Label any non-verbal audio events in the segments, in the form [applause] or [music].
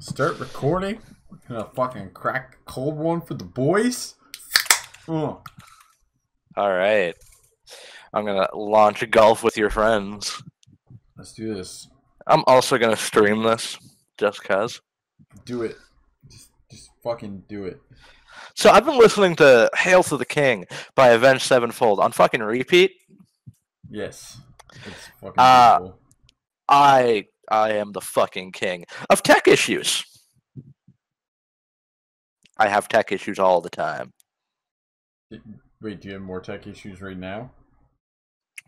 Start recording. Gonna fucking crack a cold one for the boys. Oh, All right. I'm gonna launch a golf with your friends. let's do this. I'm also gonna stream this just cause. Do it. Just, just fucking do it. So I've been listening to "Hail to the King" by Avenged Sevenfold on fucking repeat. Yes. It's fucking Uh, beautiful. I I am the fucking king of tech issues. I have tech issues all the time. Wait, do you have more tech issues right now?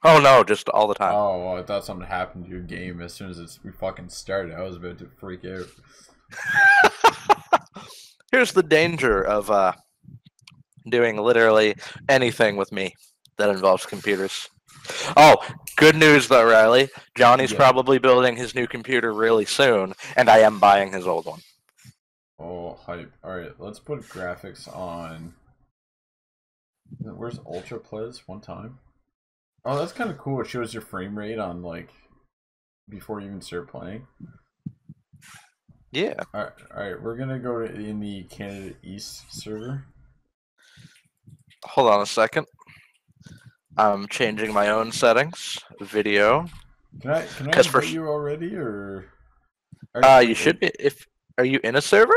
Oh no, just all the time. Oh, well, I thought something happened to your game as soon as it's, we fucking started. I was about to freak out. [laughs] Here's the danger of uh, doing literally anything with me that involves computers. Oh, good news though, Reilly. Johnny's Yeah. probably building his new computer really soon, and I am buying his old one. Oh, hype. Alright, let's put graphics on. Where's Ultra Ples one time? Oh, that's kind of cool. It shows your frame rate on, like, before you even start playing. Yeah. Alright, alright, we're gonna go to in the Canada East server. Hold on a second. I'm changing my own settings. Video. Can I can I for invite sh- you already or? Are Uh, you should be. If are you in a server?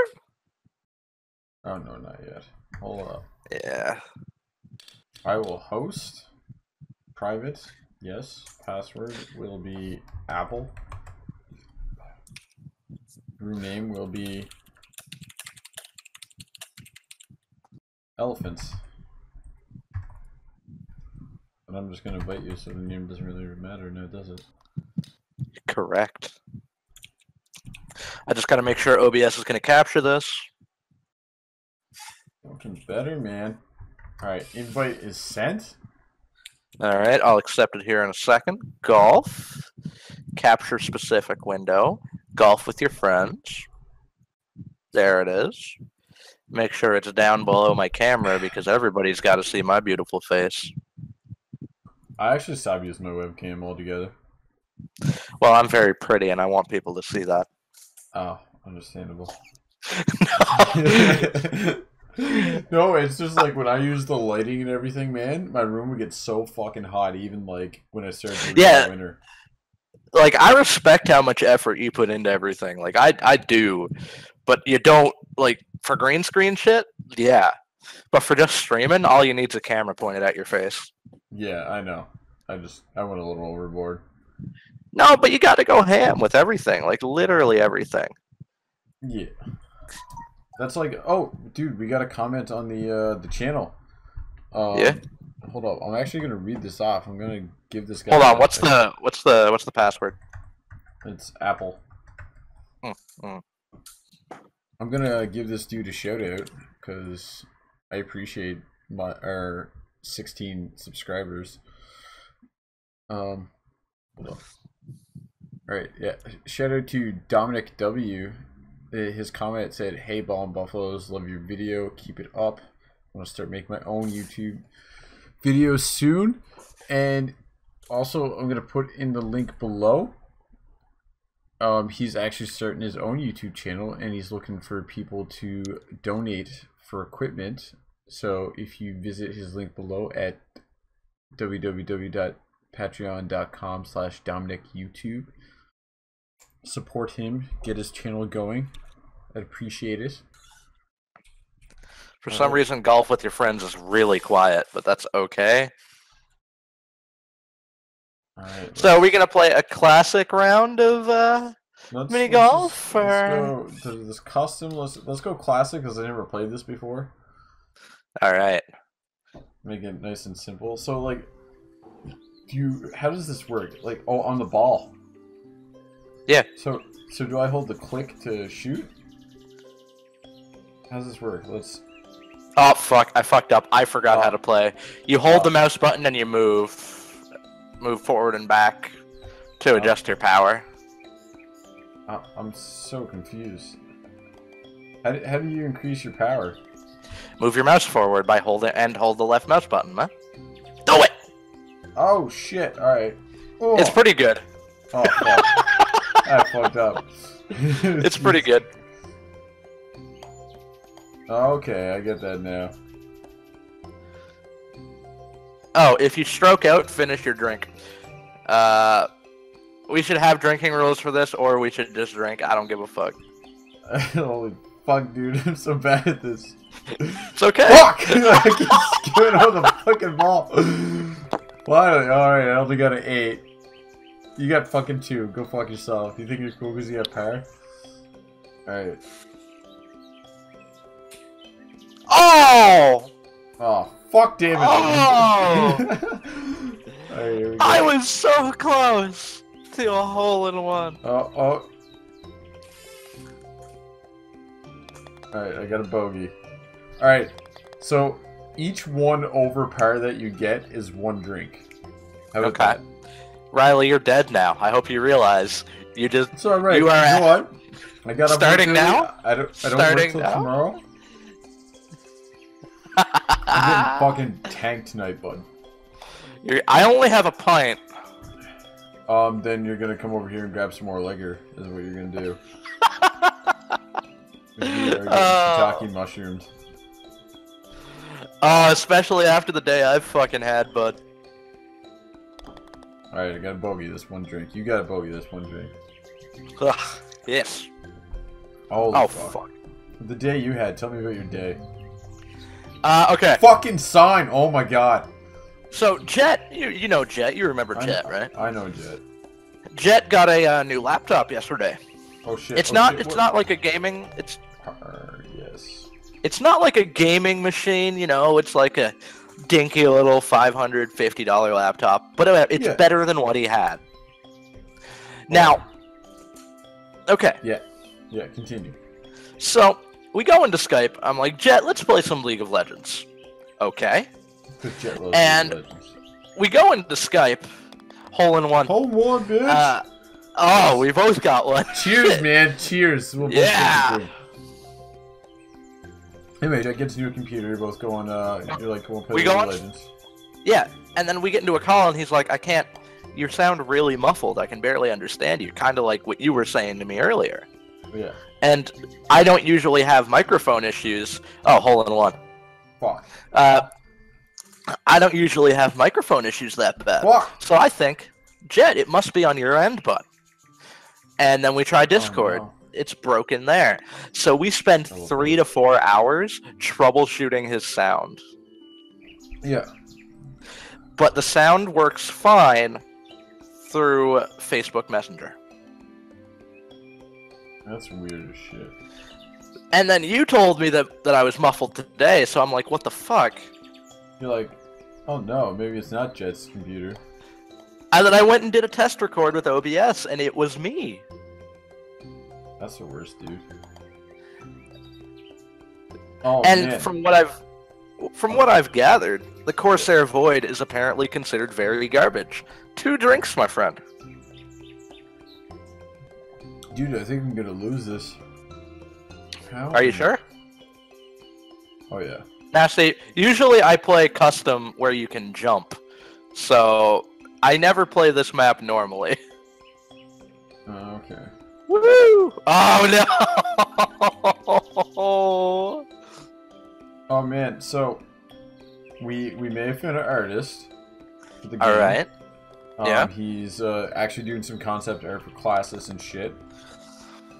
Oh no, not yet. Hold up. Yeah. I will host. Private, yes. Password will be Apple. Room name will be Elephants. I'm just gonna invite you, so the name doesn't really matter now, does it? Correct. I just got to make sure OBS is going to capture this. Looking better, man. Alright, invite is sent. All right, I'll accept it here in a second. Golf, capture specific window, golf with your friends. There it is. Make sure it's down below my camera because everybody's got to see my beautiful face. I actually stopped using my webcam altogether. Well, I'm very pretty and I want people to see that. Oh, understandable. No. [laughs] no, it's just like when I use the lighting and everything, man, my room would get so fucking hot, even like when I started Yeah. winter. like I respect how much effort you put into everything. Like I I do, but you don't like for green screen shit. Yeah, but for just streaming, all you need is a camera pointed at your face. Yeah, I know. I just I went a little overboard. No, but you got to go ham with everything, like literally everything. Yeah. That's like oh dude, we got a comment on the uh the channel. Um, Yeah. Hold up. I'm actually gonna read this off. I'm gonna give this guy Hold on, what's the what's the what's the password? It's Apple. Mm, mm. I'm gonna give this dude a shout out because I appreciate my our 16 subscribers. Um, hold on. All right, yeah. Shout out to Dominik W. Uh, His comment said, "Hey, and Buffaloes, love your video. Keep it up. I want to start making my own YouTube videos soon." And also, I'm gonna put in the link below um, he's actually starting his own YouTube channel and he's looking for people to donate for equipment. So if you visit his link below at www.patreon.com slash Dominik YouTube, support him, get his channel going. I'd appreciate it. For some reason, golf with your friends is really quiet, but that's okay. All right. So, are we gonna play a classic round of? uh let's, mini let's just- golf, Let's go this custom. Let's let's go classic because I never played this before. All right. Make it nice and simple. So like, do you? How does this work? Like, oh, on the ball. Yeah. So so do I hold the click to shoot? How does this work? Let's. Oh fuck! I fucked up. I forgot how Oh. to play. You hold Oh. the mouse button and you move, move forward and back to Oh. adjust your power. I'm so confused. How do, how do you increase your power? Move your mouse forward by holding and hold the left mouse button. Huh? Do it. Oh shit! All right. Oh, It's pretty good. oh fuck! [laughs] I fucked up. [laughs] It's pretty good. Okay, I get that now. Oh, if you stroke out, finish your drink. Uh, we should have drinking rules for this, or we should just drink. I don't give a fuck. [laughs] Fuck, dude! [laughs] I'm so bad at this. It's okay. Fuck! [laughs] I keep skewing over the fucking ball. Why? Alright, I only got an 8. You got fucking 2. Go fuck yourself. You think you're cool because you got power? Alright. Oh! Oh, fuck damn it. Oh! Alright, here we go. I was so close to a hole in one. Oh, oh. Alright, I got a bogey. Alright, so each one over par that you get is one drink. How Okay. that? Reilly, you're dead now. I hope you realize you just. It's alright. You You, are know what? I got Starting early. now? I don't, I don't Starting work till now? tomorrow. I'm getting [laughs] fucking tanked tonight, bud. You're, I only have a pint. Um, then you're gonna come over here and grab some more liquor, is what you're gonna do. [laughs] Oh. shiitake mushrooms. Oh, especially after the day I've fucking had, bud. Alright, I got a bogey this one drink. You got a bogey this one drink. Ugh, yes. Holy Oh, fuck. fuck. The day you had, tell me about your day. Uh, okay. Fucking sign! Oh my god. So, Jet, you, you know Jet. You remember I Jet, know, right? I know Jet. Jet got a uh, new laptop yesterday. Oh shit. It's oh, not. shit, It's what- not like a gaming. It's Arr, yes. it's not like a gaming machine. You know, it's like a dinky little five hundred fifty dollar laptop, but uh, it's Yeah. better than what he had. Now, okay, Yeah. Yeah, continue. so we go into Skype. I'm like, Jet, let's play some League of Legends. Okay, And- Legends. we go into Skype. Hole in one. Hole one, bitch! Uh, oh, we both got one. [laughs] Cheers, man. Cheers. We'll both Yeah. drink the drink. Anyway, I get to do a computer. You're both going, uh, you're like, going play We go on- Legends. Yeah, and then we get into a call, and he's like, "I can't. You sound really muffled. I can barely understand you." Kind of like what you were saying to me earlier. Yeah. And I don't usually have microphone issues. Oh, hole in one. Fuck. Uh, I don't usually have microphone issues that bad. Fuck! So I think, Jet, it must be on your end, bud. And then we try oh, Discord. Oh, no. It's broken there. So we spend Oh. three to four hours troubleshooting his sound. Yeah. But the sound works fine through Facebook Messenger. That's weird as shit. And then you told me that, that I was muffled today, so I'm like, what the fuck? You're like, oh no, maybe it's not Jet's computer. And then I went and did a test record with OBS, and it was me. That's the worst, dude. Oh, and man. from what I've from what I've gathered, the Corsair Void is apparently considered very garbage. Two drinks, my friend. Dude, I think I'm gonna lose this. How? Are you sure? Oh, yeah. Now, see, usually I play custom where you can jump, so I never play this map normally. [laughs] Oh, okay. Woo! Oh no! Oh, man, so we we may have found an artist. For the game. All right. Um, Yeah. He's uh, actually doing some concept art for classes and shit.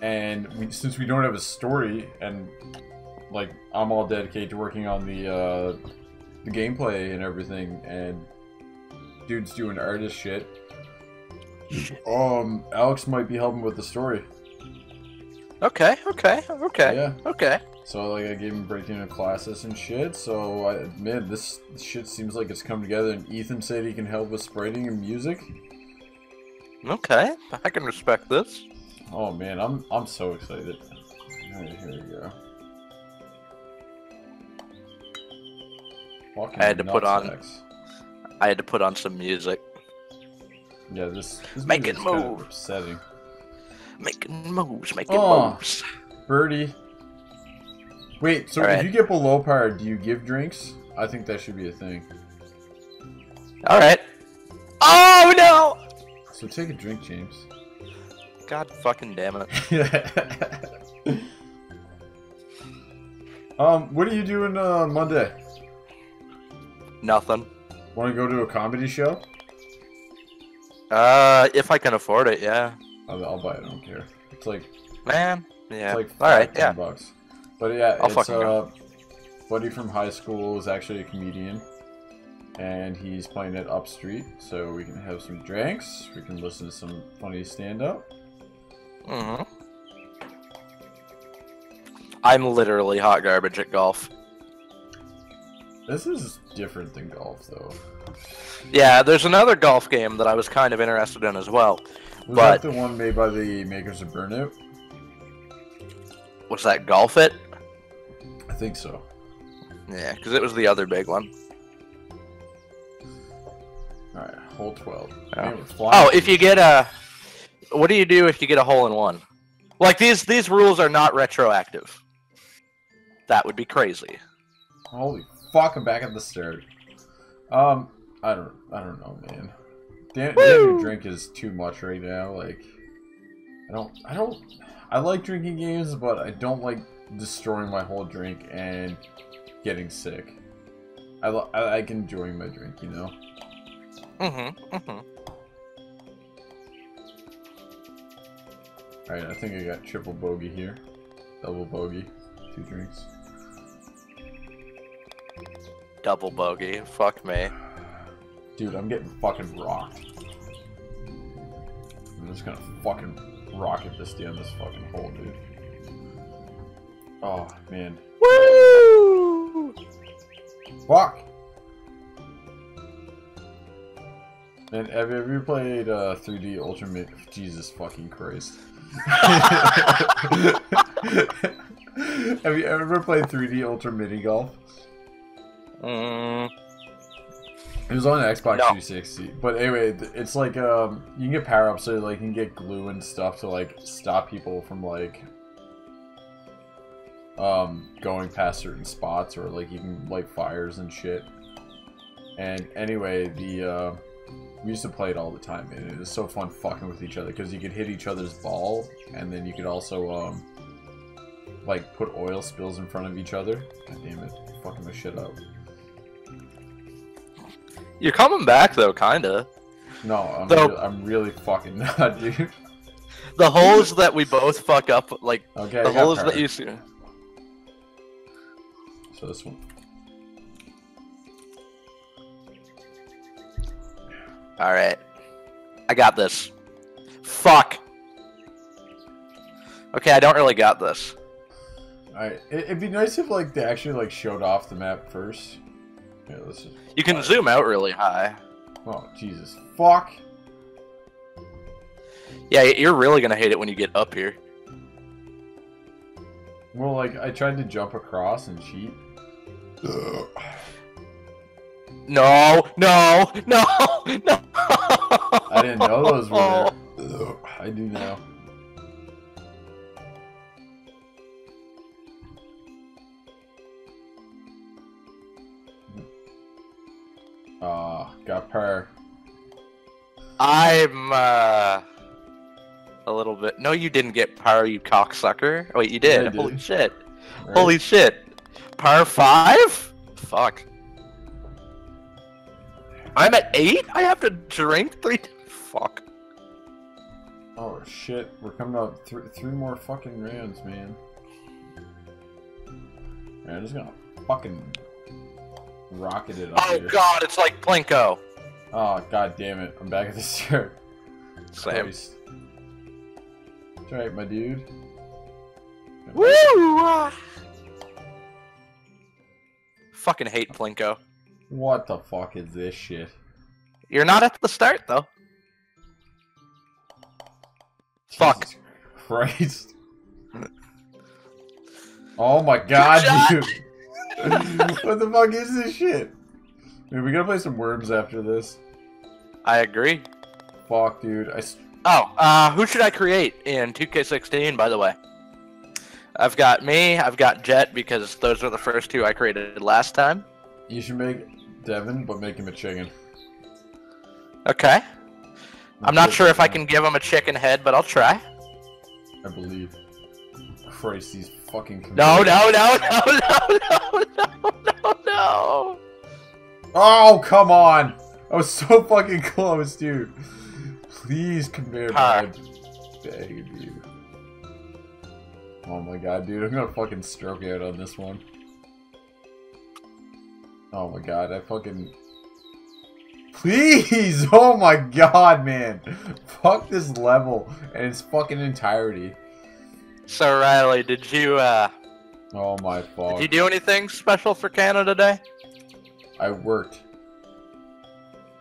And we, since we don't have a story, and like I'm all dedicated to working on the uh, the gameplay and everything, and dude's doing artist shit. Um, Alex might be helping with the story. Okay. Okay. Okay. Yeah. Okay. So like I gave him breakdown of classes and shit. So I man, this shit seems like it's come together. And Ethan said he can help with spriting and music. Okay. I can respect this. Oh man, I'm I'm so excited. Alright, here we go. Fucking I had to put on- nutsacks. I had to put on some music. Yeah, this this making moves. kind of upsetting. Making moves. Making Oh. moves. Birdie. Wait, so if you get below par, do you give drinks? I think that should be a thing. All right. Oh no! So take a drink, James. God fucking damn it. [laughs] Um, what are you doing uh, Monday? Nothing. Want to go to a comedy show? Uh, if I can afford it, yeah. I'll, I'll buy it. I don't care. It's like Man, yeah. it's like All right, five, yeah. bucks. But yeah, I'll it's fucking uh, buddy from high school is actually a comedian, and he's playing at Upstreet, so we can have some drinks. We can listen to some funny stand up. hmm I'm literally hot garbage at golf. This is different than golf, though. Yeah, there's another golf game that I was kind of interested in as well. Was But- that the one made by the makers of Burnout? Was that Golf It? I think so. Yeah, because it was the other big one. All right, hole twelve. Oh. Man, we're flying. Oh, if you get a, what do you do if you get a hole in one? Like these these rules are not retroactive. That would be crazy. Holy fuck! I'm back at the start. Um, I don't, I don't know, man. Dan, drink is too much right now. Like, I don't, I don't, I like drinking games, but I don't like destroying my whole drink and getting sick. I, I like enjoying my drink, you know. Mm-hmm. Mm-hmm. All right, I think I got triple bogey here, double bogey, two drinks. Double bogey. Fuck me. Dude, I'm getting fucking rocked. I'm just gonna fucking rocket this down this fucking hole, dude. Oh, man. Woo! Fuck! Man, have you ever played uh, 3D Ultimate? Jesus fucking Christ. [laughs] have you ever played 3D Ultra Mini Golf? Mm, It was on the Xbox No. 360. But anyway, it's like um you can get power ups so like you can get glue and stuff to like stop people from like um going past certain spots or like you can light fires and shit. And anyway, the uh we used to play it all the time and it was so fun fucking with each other because you could hit each other's ball and then you could also um like put oil spills in front of each other. God damn it, fucking my shit up. You're coming back though, kinda. No, I'm, Though- real- I'm really fucking [laughs] not, dude. The holes that we both fuck up, like Okay, the holes that you see. So this one. All right, I got this. Fuck. Okay, I don't really got this. Alright, it'd be nice if like they actually like showed off the map first. Yeah, let's just. You can zoom out really high. Oh Jesus, fuck! Yeah, you're really gonna hate it when you get up here. Well, like I tried to jump across and cheat. No, no, no, [laughs] no. I didn't know those were there. I do now. Got per. I'm uh a little bit. No, you didn't get par, you cocksucker. Oh, wait, you Yeah, did. Did. Holy shit! right? Holy shit! Par five? Fuck. I'm at eight. I have to drink three. [laughs] Fuck. Oh shit, we're coming up th- three more fucking rounds, man. Man, I'm just gonna fucking rocket it up Oh here. god, it's like Plinko. Oh god damn it, I'm back at the start. Same. Christ. It's alright, my dude. Woo! Fucking hate Plinko. What the fuck is this shit? You're not at the start though. Fuck. Jesus Christ. Oh my god, dude. [laughs] what the fuck is this shit? Dude, we gotta play some worms after this. I agree. Fuck, dude. I, Oh, uh, who should I create in 2K16, by the way? I've got me, I've got Jet, because those are the first two I created last time. you should make Devin, but make him a chicken. Okay. I'm not sure if I can give him a chicken head, but I'll try. I believe. Christ, these fucking. No, no, no, no, no, no, no, no, no. Oh, come on! I was so fucking close, dude. Please, conveyor belt. Beg you. Oh my god, dude, I'm gonna fucking stroke out on this one. Oh my god, I fucking. Please! [laughs] Oh my god, man! Fuck this level and its fucking entirety. So Reilly, did you uh Oh my fuck. did you do anything special for Canada Day? I worked.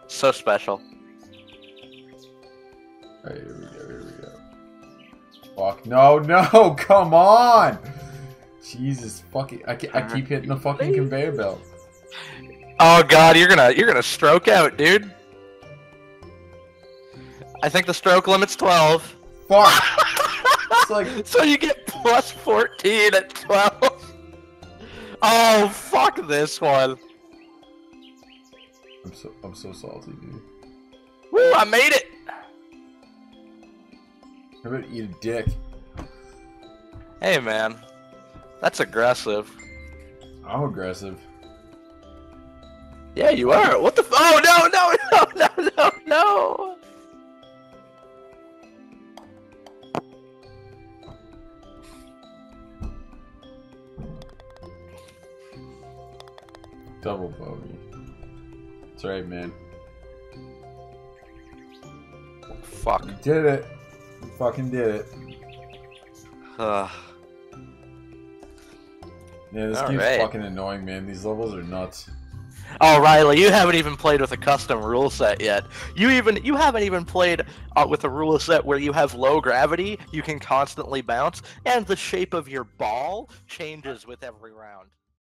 So special. Alright, here we go, here we go. Fuck, no, no, [laughs] come on! Jesus fucking, I, I keep hitting the fucking conveyor belt. Oh god, you're gonna you're gonna stroke out, dude. I think the stroke limit's 12. Fuck! [laughs] It's like, [laughs] so you get plus 14 at 12. [laughs] Oh, fuck this one. I'm so, I'm so salty, dude. Woo, I made it. How about eat a dick? Hey, man. That's aggressive. I'm aggressive. Yeah, you are. What the f- Oh, no, no, [laughs] no, no, no, no. Double bogey. That's right, man. Fuck. You did it. You fucking did it. Yeah, this All game's right. fucking annoying, man. These levels are nuts. Oh, Reilly, you haven't even played with a custom rule set yet. You even you haven't even played uh, with a rule set where you have low gravity, you can constantly bounce, and the shape of your ball changes with every round.